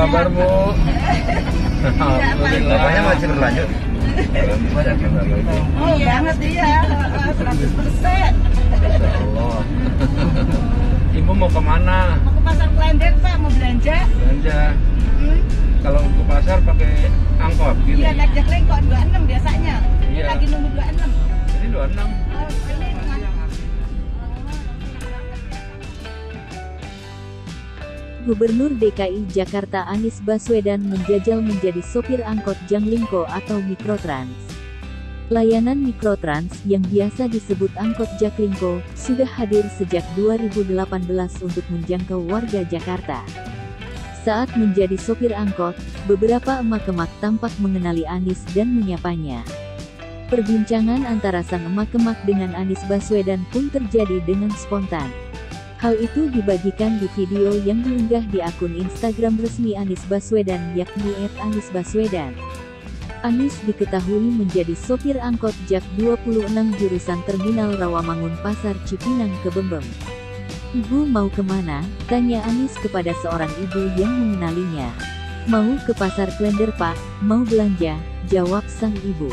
kabar Bu? Alhamdulillah. Bapaknya masih berlanjut. Oh banget iya, 100 persen. Allah. Ibu mau ke mana? Mau ke pasar Klender Pak, mau belanja. Belanja. Hmm. Kalau ke pasar pakai angkot gini. Iya naik jakleng kok 26 biasanya. Iya. lagi nunggu 26. Ini 26. Oh, Gubernur DKI Jakarta Anies Baswedan menjajal menjadi sopir angkot Janglingko atau Mikrotrans. Layanan Mikrotrans yang biasa disebut angkot Jaklingko sudah hadir sejak 2018 untuk menjangkau warga Jakarta. Saat menjadi sopir angkot, beberapa emak-emak tampak mengenali Anies dan menyapanya. Perbincangan antara sang emak-emak dengan Anies Baswedan pun terjadi dengan spontan. Hal itu dibagikan di video yang diunggah di akun Instagram resmi Anies Baswedan yakni @anisbaswedan. Anies diketahui menjadi sopir angkot Jak 26 jurusan Terminal Rawamangun Pasar Cipinang ke Bembem. Ibu mau ke mana? Tanya Anies kepada seorang ibu yang mengenalinya. Mau ke pasar Klender pak, mau belanja, jawab sang ibu.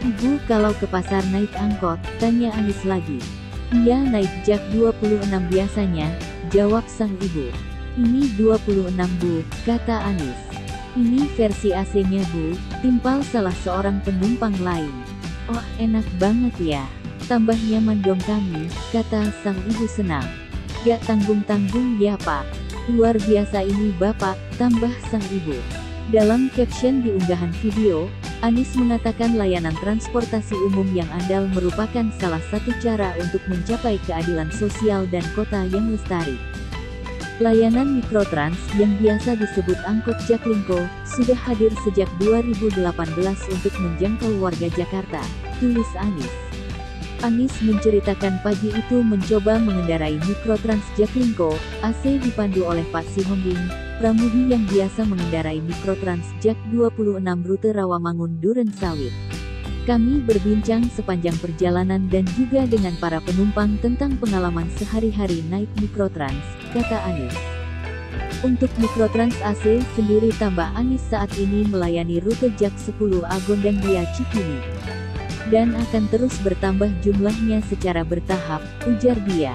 Ibu kalau ke pasar naik angkot, tanya Anies lagi. Iya naik jak 26 biasanya, jawab sang ibu. Ini 26 bu, kata Anies. Ini versi AC-nya bu, timpal salah seorang penumpang lain. Oh enak banget ya, tambah nyaman dong kami, kata sang ibu senang. Gak tanggung-tanggung ya pak, luar biasa ini bapak, tambah sang ibu. Dalam caption di unggahan video, Anies mengatakan layanan transportasi umum yang andal merupakan salah satu cara untuk mencapai keadilan sosial dan kota yang lestari. Layanan Mikrotrans yang biasa disebut angkot Jaklingko sudah hadir sejak 2018 untuk menjangkau warga Jakarta, tulis Anies. Anies menceritakan pagi itu mencoba mengendarai Mikrotrans Jaklingko, AC dipandu oleh Pak Sihombing, Pramudi yang biasa mengendarai Mikrotrans Jak 26 rute Rawamangun Duren Sawit. Kami berbincang sepanjang perjalanan dan juga dengan para penumpang tentang pengalaman sehari-hari naik Mikrotrans, kata Anies. Untuk Mikrotrans AC sendiri tambah Anies saat ini melayani rute Jak 10 Agondanglia Cikini. Dan akan terus bertambah jumlahnya secara bertahap, ujar dia.